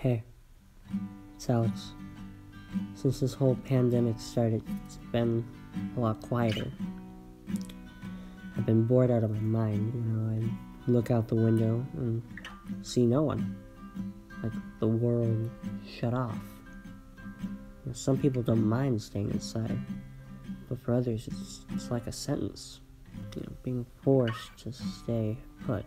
Hey, it's Alex. Since this whole pandemic started, it's been a lot quieter. I've been bored out of my mind, you know, I look out the window and see no one. Like the world shut off. You know, some people don't mind staying inside, but for others, it's, it's like a sentence. You know, being forced to stay put.